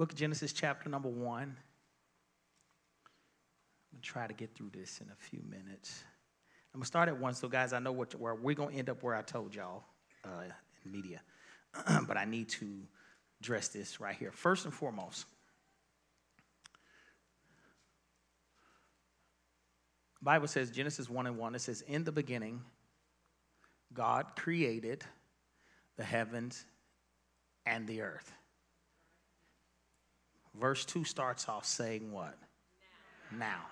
Book of Genesis, chapter number one. I'm going to try to get through this in a few minutes. I'm going to start at one, so guys, I know what, where we're going to end up where I told y'all uh, in media. but I need to address this right here. First and foremost, Bible says, Genesis 1 and 1, it says, In the beginning, God created the heavens and the earth. Verse 2 starts off saying what? Now. now.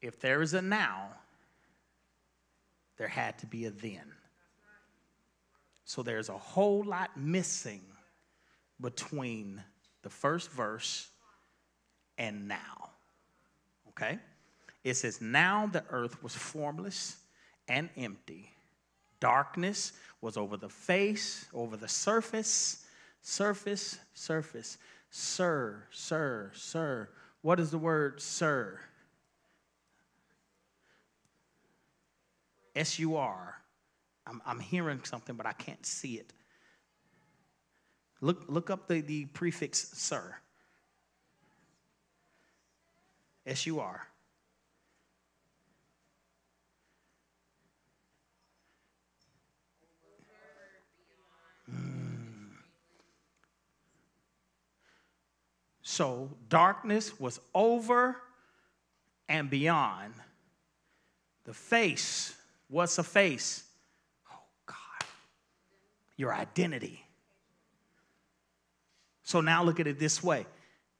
If there is a now, there had to be a then. So there's a whole lot missing between the first verse and now. Okay? It says, Now the earth was formless and empty. Darkness was over the face, over the surface, surface, surface. Sir, sir, sir. What is the word sir? S U R. I'm, I'm hearing something, but I can't see it. Look, look up the, the prefix sir. S U R. So darkness was over and beyond. The face, what's a face? Oh God, your identity. So now look at it this way.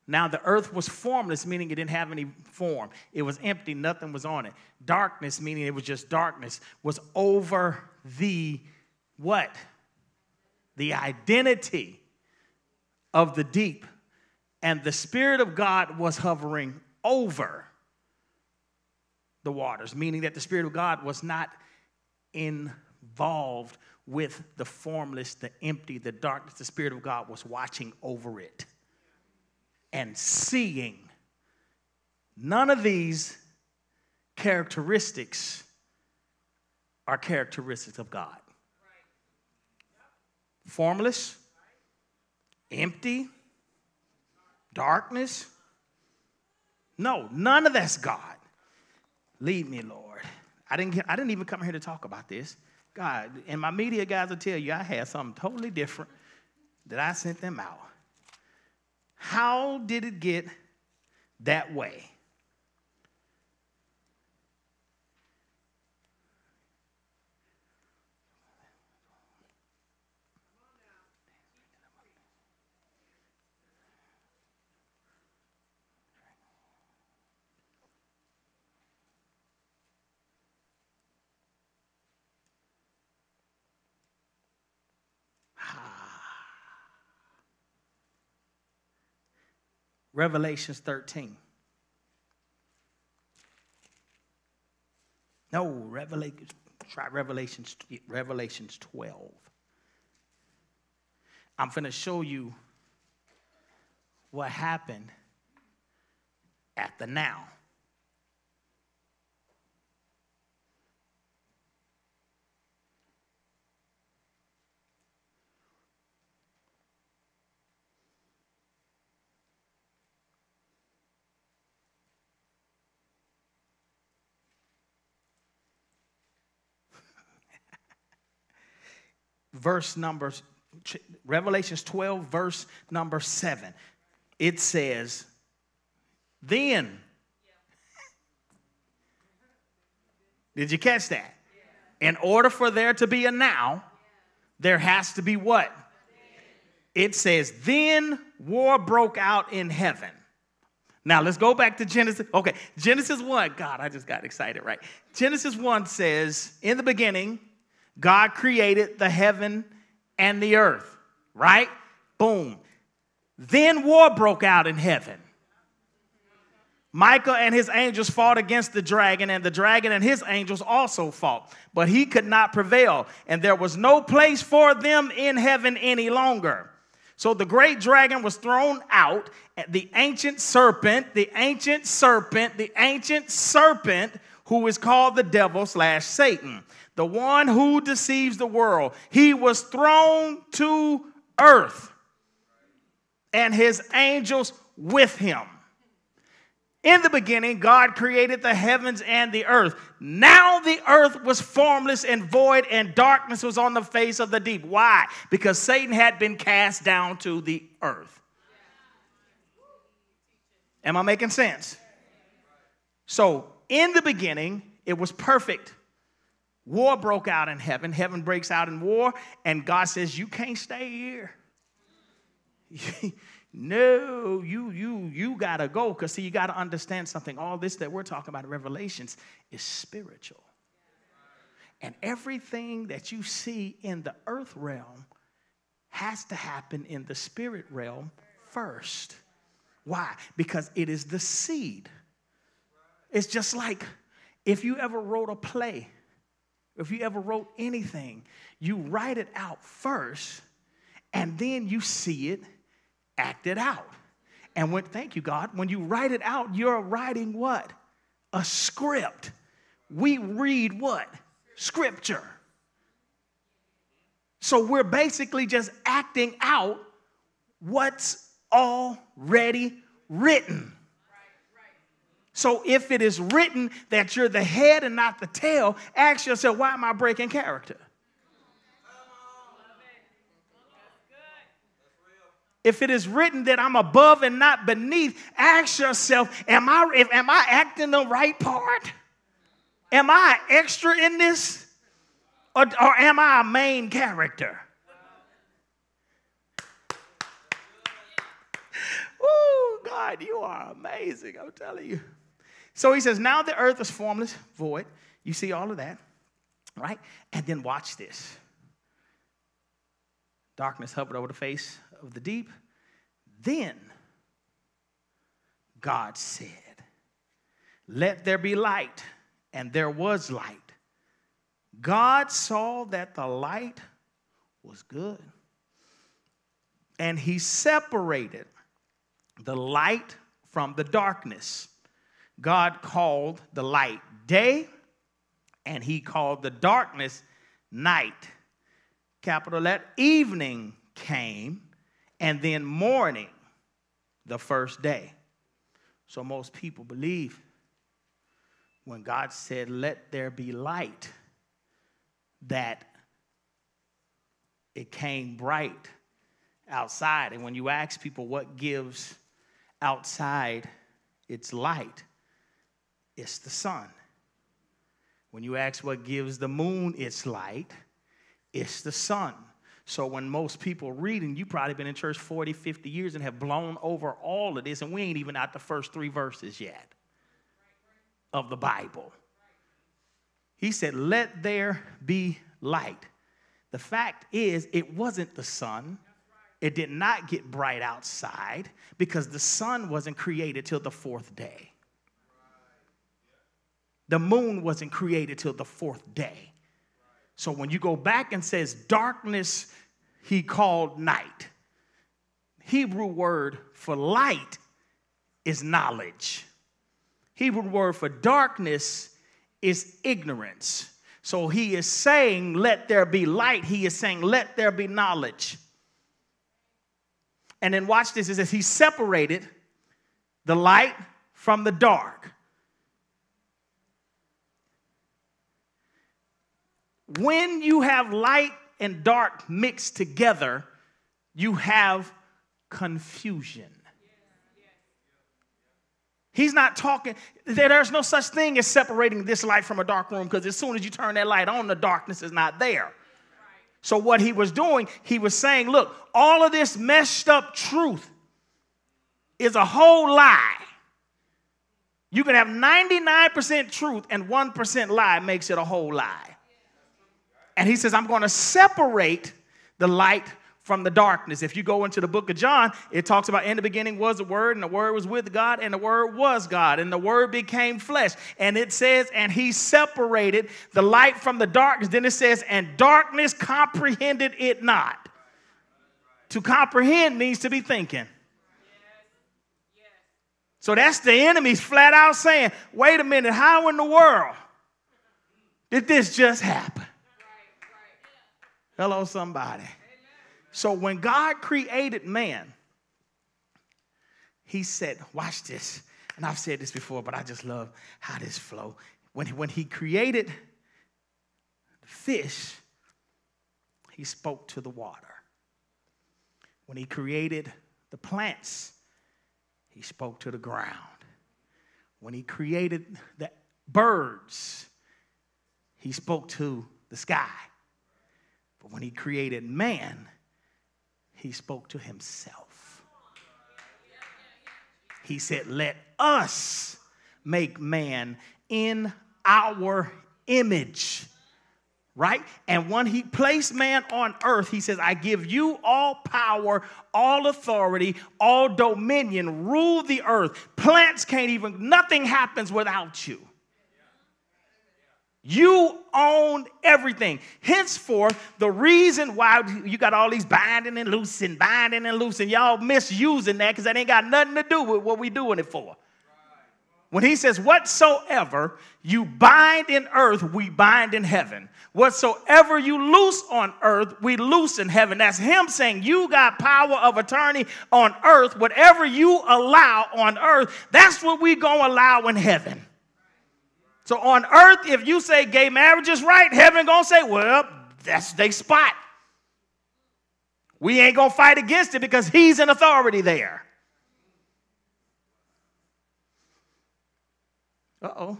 Now the earth was formless, meaning it didn't have any form. It was empty, nothing was on it. Darkness, meaning it was just darkness, was over the what? The identity of the deep. And the Spirit of God was hovering over the waters, meaning that the Spirit of God was not involved with the formless, the empty, the darkness, the Spirit of God was watching over it and seeing. None of these characteristics are characteristics of God. Formless, empty, darkness. No, none of that's God. Lead me, Lord. I didn't, I didn't even come here to talk about this. God, and my media guys will tell you I had something totally different that I sent them out. How did it get that way? Revelations 13. No, Revelation, try Revelations, Revelations 12. I'm going to show you what happened at the now. Verse number, Revelations 12, verse number 7. It says, Then. Did you catch that? In order for there to be a now, there has to be what? It says, Then war broke out in heaven. Now let's go back to Genesis. Okay, Genesis 1. God, I just got excited, right? Genesis 1 says, In the beginning, God created the heaven and the earth, right? Boom. Then war broke out in heaven. Michael and his angels fought against the dragon, and the dragon and his angels also fought, but he could not prevail, and there was no place for them in heaven any longer. So the great dragon was thrown out, the ancient serpent, the ancient serpent, the ancient serpent, who is called the devil slash Satan the one who deceives the world. He was thrown to earth. and his angels with him. In the beginning, God created the heavens and the earth. Now the earth was formless and void, and darkness was on the face of the deep. Why? Because Satan had been cast down to the earth. Am I making sense? So, in the beginning, it was perfect. War broke out in heaven. Heaven breaks out in war, and God says, You can't stay here. No, you you you gotta go because see, you gotta understand something. All this that we're talking about in Revelations is spiritual. And everything that you see in the earth realm has to happen in the spirit realm first. Why? Because it is the seed. It's just like if you ever wrote a play, if you ever wrote anything, you write it out first, and then you see it act it out. And when, thank you, God, when you write it out, you're writing what? A script. We read what? Scripture. So we're basically just acting out what's already written. So if it is written that you're the head and not the tail, ask yourself, why am I breaking character? if it is written that I'm above and not beneath, ask yourself, am I, if, am I acting the right part? Am I extra in this? Or, or am I a main character? Oh, God, you are amazing, I'm telling you. So he says, Now the earth is formless, void. You see all of that, right? And then watch this darkness hovered over the face of the deep. Then God said, Let there be light, and there was light. God saw that the light was good, and he separated the light from the darkness. God called the light day, and he called the darkness night. Capital let evening came, and then morning, the first day. So most people believe when God said, Let there be light, that it came bright outside. And when you ask people what gives outside its light, it's the sun. When you ask what gives the moon its light, it's the sun. So when most people reading, you've probably been in church 40, 50 years and have blown over all of this, and we ain't even out the first three verses yet of the Bible. He said, Let there be light. The fact is, it wasn't the sun. It did not get bright outside because the sun wasn't created till the fourth day. The moon wasn't created till the fourth day. So when you go back and says darkness, he called night. Hebrew word for light is knowledge. Hebrew word for darkness is ignorance. So he is saying, let there be light. He is saying, let there be knowledge. And then watch this. It says he separated the light from the dark. When you have light and dark mixed together, you have confusion. He's not talking, there's no such thing as separating this light from a dark room because as soon as you turn that light on, the darkness is not there. So, what he was doing, he was saying, look, all of this messed up truth is a whole lie. You can have 99% truth and 1% lie makes it a whole lie. And he says, I'm going to separate the light from the darkness. If you go into the book of John, it talks about in the beginning was the Word, and the Word was with God, and the Word was God, and the Word became flesh. And it says, and he separated the light from the darkness. Then it says, and darkness comprehended it not. To comprehend means to be thinking. So that's the enemy's flat out saying, wait a minute, how in the world did this just happen? Hello, somebody. So when God created man, he said, watch this. And I've said this before, but I just love how this flow. When, when he created the fish, he spoke to the water. When he created the plants, he spoke to the ground. When he created the birds, he spoke to the sky. But when he created man, he spoke to himself. He said, Let us make man in our image. Right? And when he placed man on earth, he says, I give you all power, all authority, all dominion, rule the earth. Plants can't even, nothing happens without you. You own everything. Henceforth, the reason why you got all these binding and loosing, binding and loosing, y'all misusing that because that ain't got nothing to do with what we doing it for. When he says, Whatsoever you bind in earth, we bind in heaven. Whatsoever you loose on earth, we loose in heaven. That's him saying, You got power of attorney on earth. Whatever you allow on earth, that's what we gonna allow in heaven. So on earth, if you say gay marriage is right, heaven gonna say, well, that's their spot. We ain't gonna fight against it because he's in authority there. Uh oh.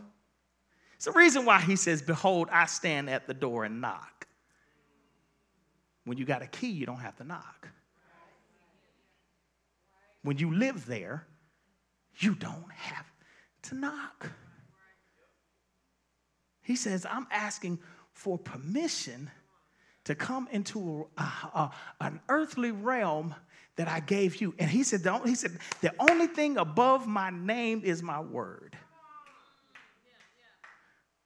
It's the reason why he says, Behold, I stand at the door and knock. When you got a key, you don't have to knock. When you live there, you don't have to knock. He says, I'm asking for permission to come into a, a, an earthly realm that I gave you. And he said, he said, the only thing above my name is my word.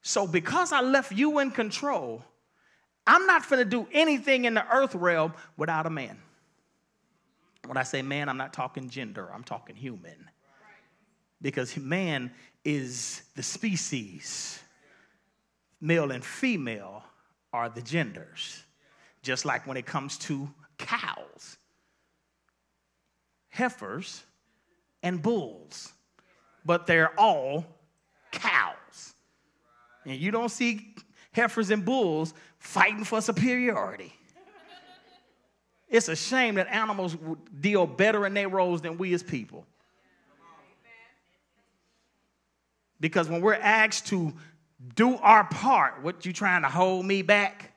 So because I left you in control, I'm not going to do anything in the earth realm without a man. When I say man, I'm not talking gender, I'm talking human. Because man is the species male and female are the genders. Just like when it comes to cows, heifers, and bulls, but they're all cows. And you don't see heifers and bulls fighting for superiority. It's a shame that animals deal better in their roles than we as people. Because when we're asked to do our part. What you trying to hold me back?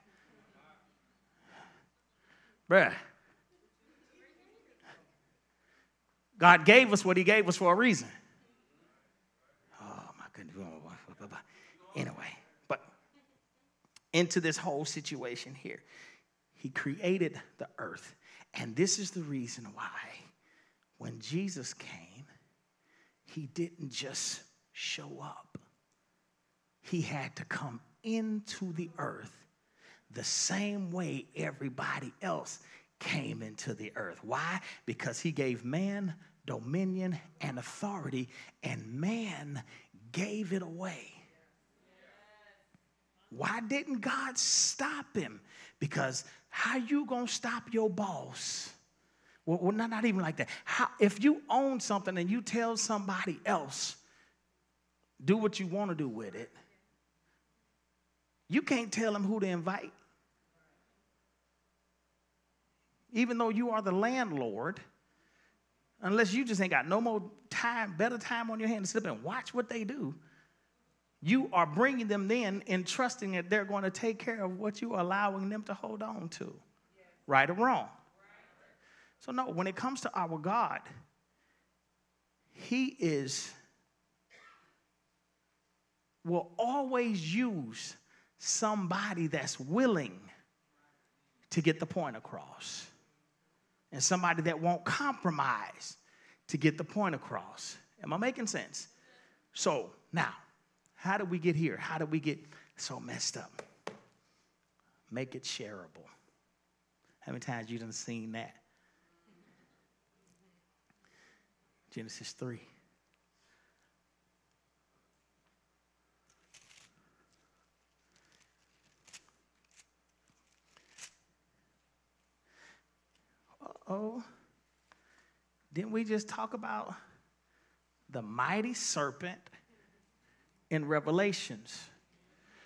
Bruh. God gave us what he gave us for a reason. Oh my goodness. Anyway, but into this whole situation here, he created the earth. And this is the reason why when Jesus came, he didn't just show up he had to come into the earth the same way everybody else came into the earth. Why? Because he gave man dominion and authority, and man gave it away. Why didn't God stop him? Because how you gonna stop your boss? Well, not, not even like that. How, if you own something and you tell somebody else, do what you want to do with it, you can't tell them who to invite. Even though you are the landlord, unless you just ain't got no more time, better time on your hand to sit up and watch what they do, you are bringing them in and trusting that they're going to take care of what you are allowing them to hold on to, right or wrong. So, no, when it comes to our God, He is, will always use somebody that's willing to get the point across and somebody that won't compromise to get the point across. Am I making sense? So, now, how did we get here? How did we get so messed up? Make it shareable. How many times you done seen that? Genesis 3. Oh, didn't we just talk about the mighty serpent in Revelations.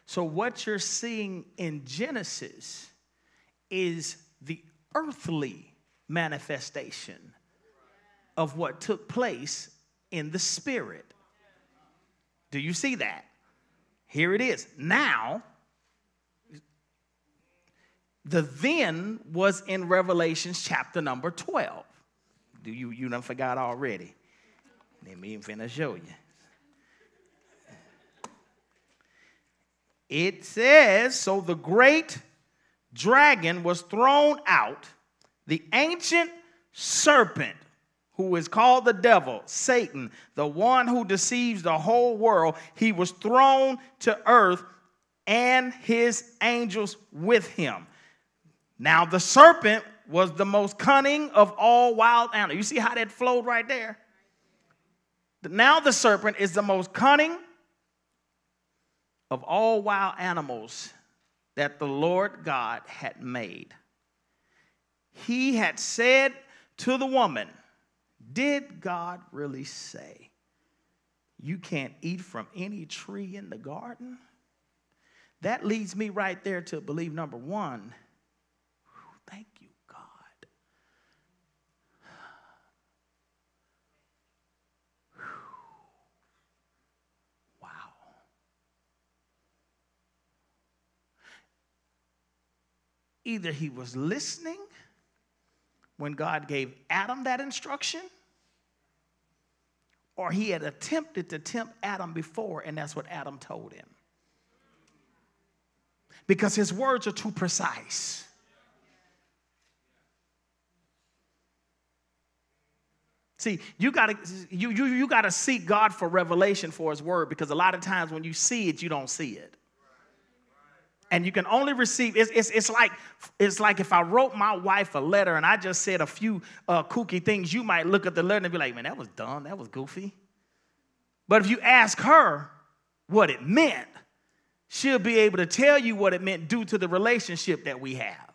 So, what you're seeing in Genesis is the earthly manifestation of what took place in the spirit. Do you see that? Here it is. Now, the then was in Revelations chapter number 12. Do you you done forgot already? Let me finna show you. It says, so the great dragon was thrown out, the ancient serpent who is called the devil, Satan, the one who deceives the whole world, he was thrown to earth and his angels with him. Now, the serpent was the most cunning of all wild animals. You see how that flowed right there? Now, the serpent is the most cunning of all wild animals that the Lord God had made. He had said to the woman, Did God really say you can't eat from any tree in the garden? That leads me right there to believe number one Thank you, God. Wow. Either he was listening when God gave Adam that instruction, or he had attempted to tempt Adam before, and that's what Adam told him. Because his words are too precise. See, you gotta you, you, you gotta seek God for revelation for his word because a lot of times when you see it, you don't see it. And you can only receive, it's, it's, it's, like, it's like if I wrote my wife a letter and I just said a few uh, kooky things, you might look at the letter and be like, man, that was dumb, that was goofy. But if you ask her what it meant, she'll be able to tell you what it meant due to the relationship that we have.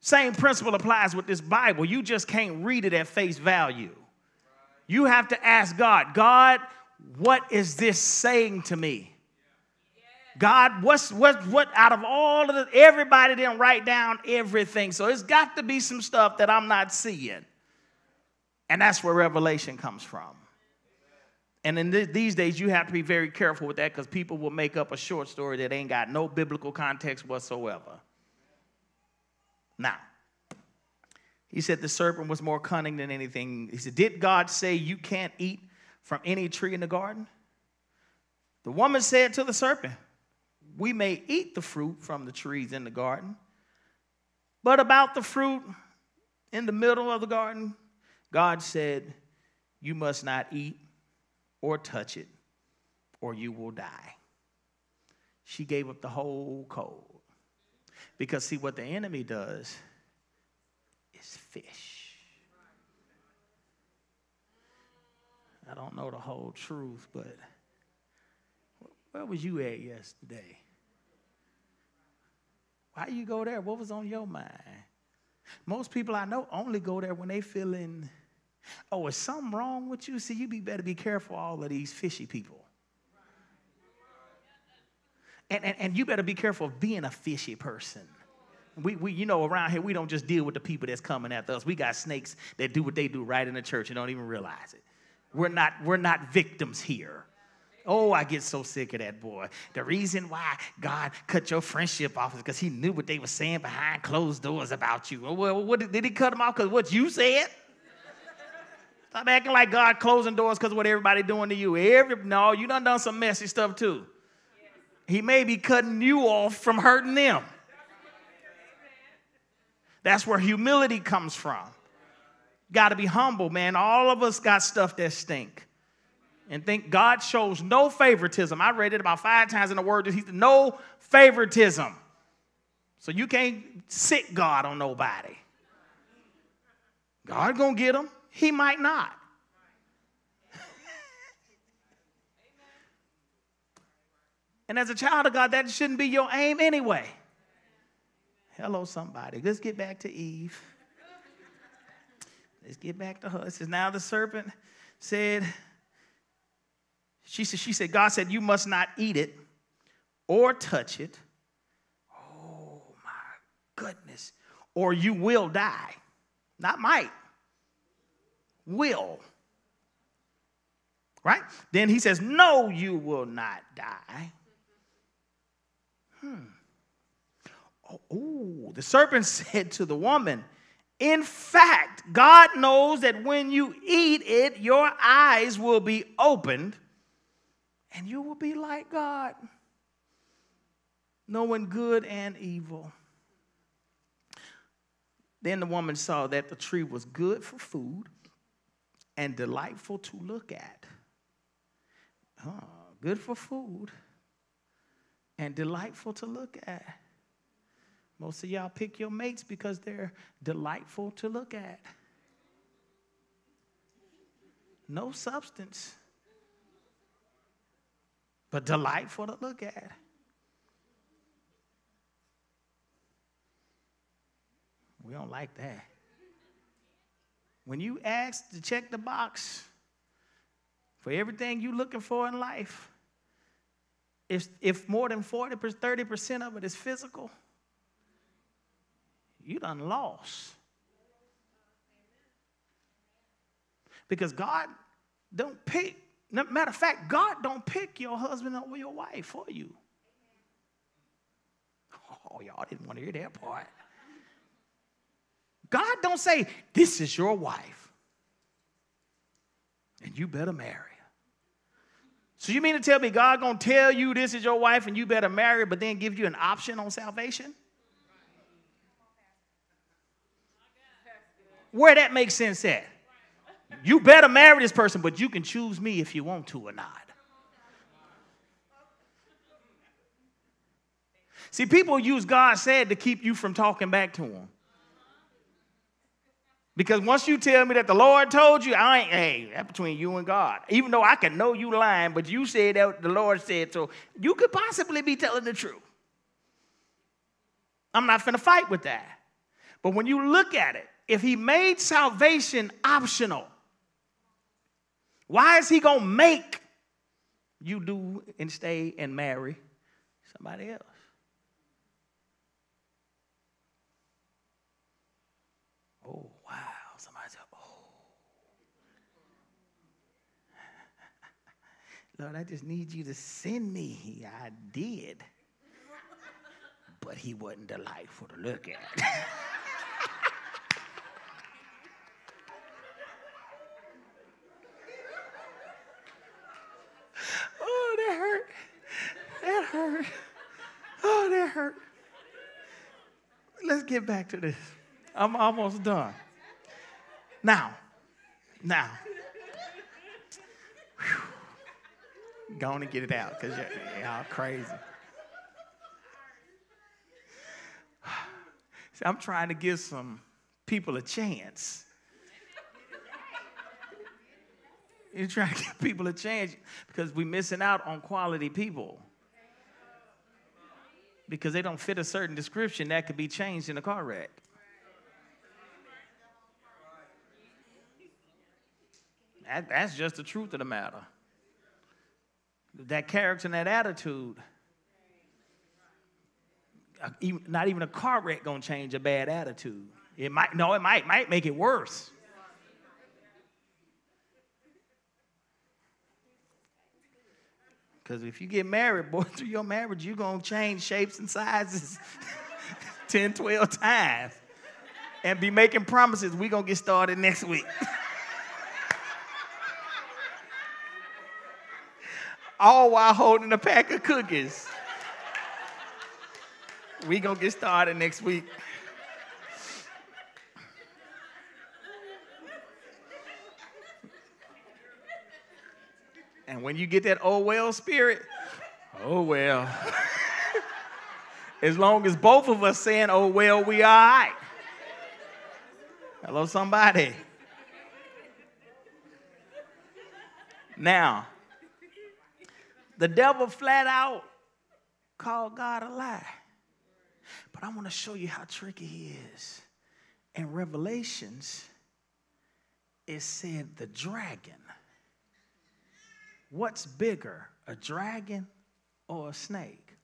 Same principle applies with this Bible. You just can't read it at face value. You have to ask God, God, what is this saying to me? God, what's what what out of all of the everybody didn't write down everything. So it's got to be some stuff that I'm not seeing. And that's where revelation comes from. And in th- these days, you have to be very careful with that because people will make up a short story that ain't got no biblical context whatsoever. Now, he said the serpent was more cunning than anything. He said, Did God say you can't eat from any tree in the garden? The woman said to the serpent, We may eat the fruit from the trees in the garden, but about the fruit in the middle of the garden, God said, You must not eat or touch it, or you will die. She gave up the whole code. Because, see, what the enemy does is fish. I don't know the whole truth, but where was you at yesterday? Why you go there? What was on your mind? Most people I know only go there when they feeling, oh, is something wrong with you? See, you be better be careful all of these fishy people. And, and, and you better be careful of being a fishy person. We, we, you know, around here, we don't just deal with the people that's coming after us. We got snakes that do what they do right in the church and don't even realize it. We're not, we're not victims here. Oh, I get so sick of that boy. The reason why God cut your friendship off is because he knew what they were saying behind closed doors about you. Well, what did, he cut them off because what you said? Stop acting like God closing doors because what everybody doing to you. Every, no, you done done some messy stuff too. He may be cutting you off from hurting them. That's where humility comes from. Got to be humble, man. All of us got stuff that stink. And think God shows no favoritism. I read it about five times in the word. He's no favoritism. So you can't sit God on nobody. God gonna get him. He might not. And as a child of God, that shouldn't be your aim anyway. Hello, somebody. Let's get back to Eve. Let's get back to her. It says, Now the serpent said, She said, she said, God said, you must not eat it or touch it. Oh my goodness. Or you will die. Not might. Will. Right? Then he says, No, you will not die. Hmm. Oh, ooh, the serpent said to the woman, In fact, God knows that when you eat it, your eyes will be opened and you will be like God, knowing good and evil. Then the woman saw that the tree was good for food and delightful to look at. Oh, good for food and delightful to look at. Most of y'all pick your mates because they're delightful to look at. No substance, but delightful to look at. We don't like that. When you ask to check the box for everything you're looking for in life, if, if more than 40 30% of it is physical, you done lost. Because God don't pick, matter of fact, God don't pick your husband or your wife for you. Oh, y'all didn't want to hear that part. God don't say, this is your wife. And you better marry her. So you mean to tell me God gonna tell you this is your wife and you better marry her, but then give you an option on salvation? Where that makes sense at? You better marry this person, but you can choose me if you want to or not. See, people use God said to keep you from talking back to him. Because once you tell me that the Lord told you, I ain't, hey, that's between you and God. Even though I can know you lying, but you said that the Lord said so, you could possibly be telling the truth. I'm not going to fight with that. But when you look at it, if he made salvation optional, why is he going to make you do and stay and marry somebody else? Oh, wow. Somebody said, oh. Lord, I just need you to send me. I did. But he wasn't delightful to look at. oh, that hurt. That hurt. Oh, that hurt. Let's get back to this. I'm almost done. Now, now, whew, go on and get it out because y'all crazy. See, I'm trying to give some people a chance. You're trying to give people a chance because we're missing out on quality people. Because they don't fit a certain description that could be changed in a car wreck. That, that's just the truth of the matter. That character and that attitude. Uh, not even a car wreck gonna change a bad attitude. It might no, it might might make it worse. Because if you get married, boy, through your marriage, you're going to change shapes and sizes 10, 12 times and be making promises. We're going to get started next week. all while holding a pack of cookies. We're gonna get started next week. And when you get that oh well spirit, oh well. as long as both of us saying oh well, we all right. Hello, somebody. Now, the devil flat out called God a lie. But I want to show you how tricky he is. In Revelations, it said the dragon what's bigger, a dragon or a snake?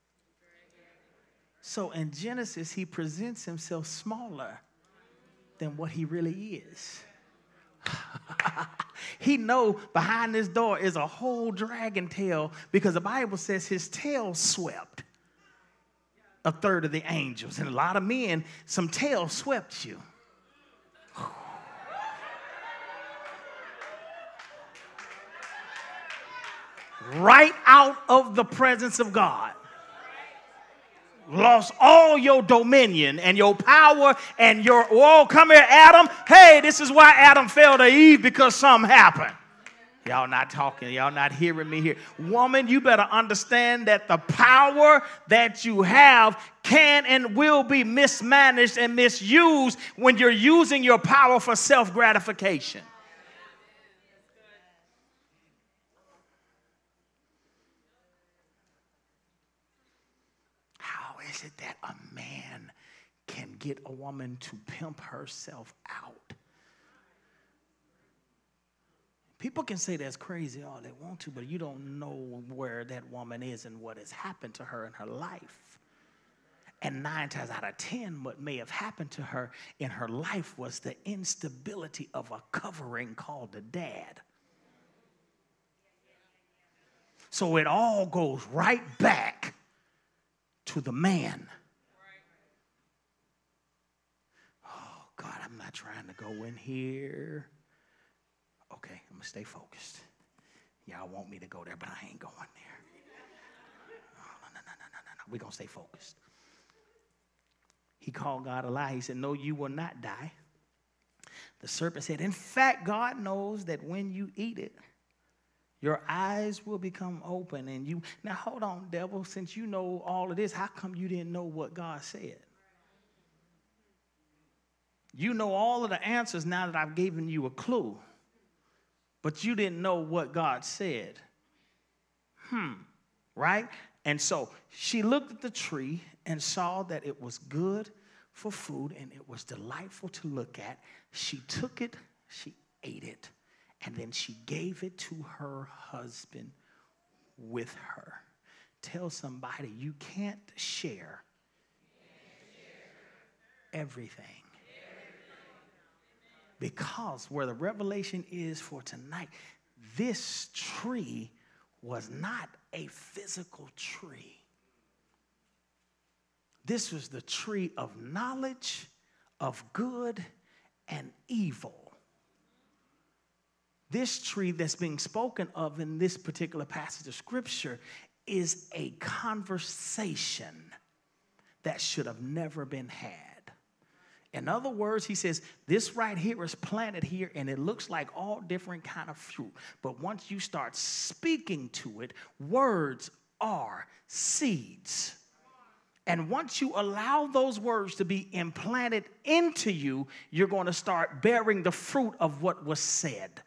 So in Genesis, he presents himself smaller than what he really is. he know behind this door is a whole dragon tail because the Bible says his tail swept a third of the angels. And a lot of men, some tail swept you. Right out of the presence of God lost all your dominion and your power and your, whoa, come here, Adam. Hey, this is why Adam fell to Eve because something happened. Y'all not talking, y'all not hearing me here. Woman, you better understand that the power that you have can and will be mismanaged and misused when you're using your power for self gratification. Is it that a man can get a woman to pimp herself out? People can say that's crazy all they want to, but you don't know where that woman is and what has happened to her in her life. And nine times out of ten, what may have happened to her in her life was the instability of a covering called the dad. So it all goes right back to the man. Oh, God, I'm not trying to go in here. Okay, I'm going to stay focused. Y'all want me to go there, but I ain't going there. Oh, no, no, no, no, no, no. We're going to stay focused. He called God a lie. He said, No, you will not die. The serpent said, In fact, God knows that when you eat it, your eyes will become open, and you. Now, hold on, devil. Since you know all of this, how come you didn't know what God said? You know all of the answers now that I've given you a clue, but you didn't know what God said. Hmm, right? And so she looked at the tree and saw that it was good for food and it was delightful to look at. She took it, she ate it and then she gave it to her husband with her. Tell somebody you can't share everything. Because where the revelation is for tonight, this tree was not a physical tree. This was the tree of knowledge of good and evil this tree that's being spoken of in this particular passage of scripture is a conversation that should have never been had. In other words, he says, this right here is planted here and it looks like all different kind of fruit. But once you start speaking to it, words are seeds. And once you allow those words to be implanted into you, you're going to start bearing the fruit of what was said.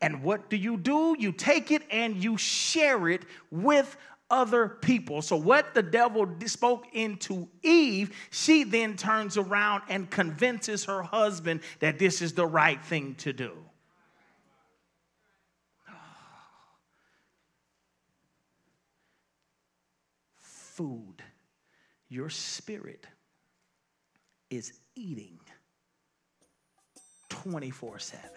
And what do you do? You take it and you share it with other people. So, what the devil spoke into Eve, she then turns around and convinces her husband that this is the right thing to do. Food, your spirit is eating 24 7.